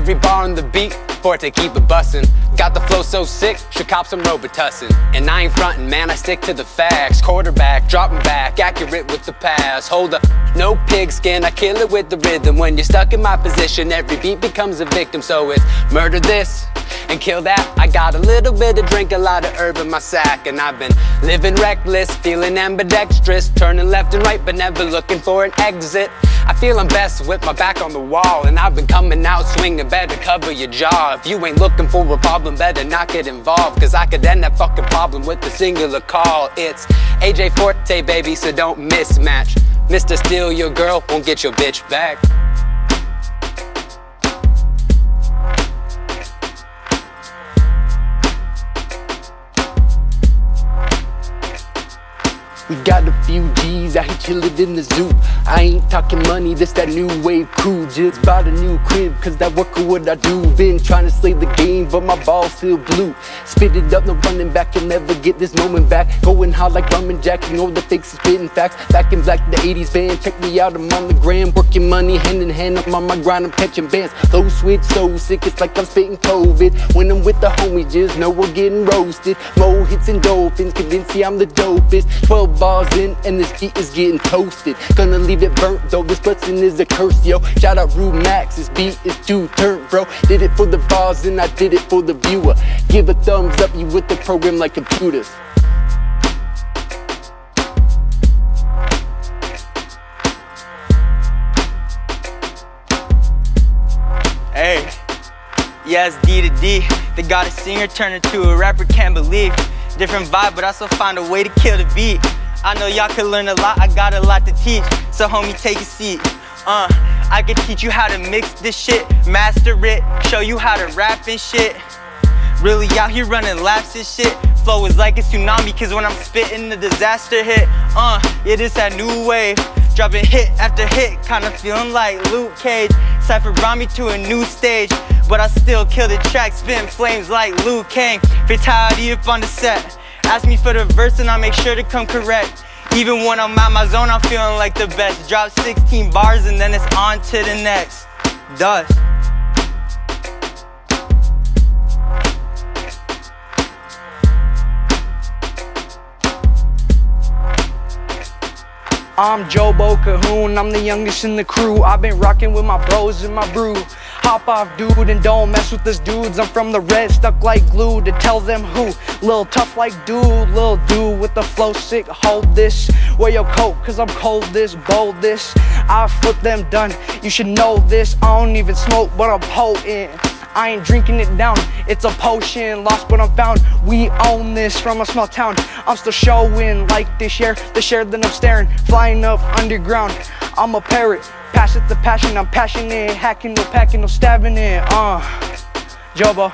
Every bar on the beat for it to keep it bussin'. Got the flow so sick, should cop some Robitussin. And I ain't frontin', man, I stick to the facts. Quarterback, dropping back, accurate with the pass. Hold up, no pigskin, I kill it with the rhythm. When you're stuck in my position, every beat becomes a victim. So it's murder this and kill that. I got a little bit of drink, a lot of herb in my sack. And I've been living reckless, feeling ambidextrous. Turning left and right, but never looking for an exit. I feel I'm best with my back on the wall. And I've been coming out swinging, better cover your jaw. If you ain't looking for a problem, better not get involved. Cause I could end that fucking problem with a singular call. It's AJ Forte, baby, so don't mismatch. Mr. Steal Your Girl won't get your bitch back. We got a few G's out here chillin' in the zoo. I ain't talking money, this that new wave crew. Just bought a new crib, cause that worker what I do. Been trying to slay the game, but my balls still blue. Spit it up, no running back, you'll never get this moment back. Going hard like Rum and Jack, you know the fakes is spitting facts. Back in black, the 80s band, check me out, I'm on the gram. Working money hand in hand, I'm on my grind, I'm catching bands. Low switch, so sick, it's like I'm spitting COVID. When I'm with the homies, just know we're getting roasted. Mo hits and dolphins, convince you I'm the dopest. 12 bars in, and this beat is getting toasted. Gonna leave it burnt though, this blessing is a curse, yo. Shout out Rude Max, this beat is too turnt, bro. Did it for the bars, and I did it for the viewer. Give a thumbs up, you with the program like computers. Hey, yes, D to D. They got a singer turn into a rapper, can't believe. Different vibe, but I still find a way to kill the beat. I know y'all could learn a lot, I got a lot to teach. So homie, take a seat. Uh, I can teach you how to mix this shit, master it, show you how to rap and shit. Really out here running laps and shit. Flow is like a tsunami, cause when I'm spitting, the disaster hit. Uh, it is that new wave. Dropping hit after hit, kinda feeling like Luke Cage. Cypher brought me to a new stage, but I still kill the track, spitting flames like Liu Kang. Fatality up on the set. Ask me for the verse and I'll make sure to come correct. Even when I'm out my zone, I'm feeling like the best. Drop 16 bars and then it's on to the next. Dust. I'm Jobo Cahoon, I'm the youngest in the crew. I've been rocking with my bros and my brew. Hop off, dude, and don't mess with this dudes. I'm from the red, stuck like glue to tell them who. Little tough like dude, little dude with the flow sick. Hold this, wear your coat, cause I'm cold this, bold this. I flip them done, you should know this. I don't even smoke, but I'm potent. I ain't drinking it down, it's a potion, lost but I'm found. We own this from a small town. I'm still showing like this year, this year then I'm staring, flying up underground. I'm a parrot, pass it the passion, I'm passionate, hacking, no packing, no stabbing it, uh, Jobo.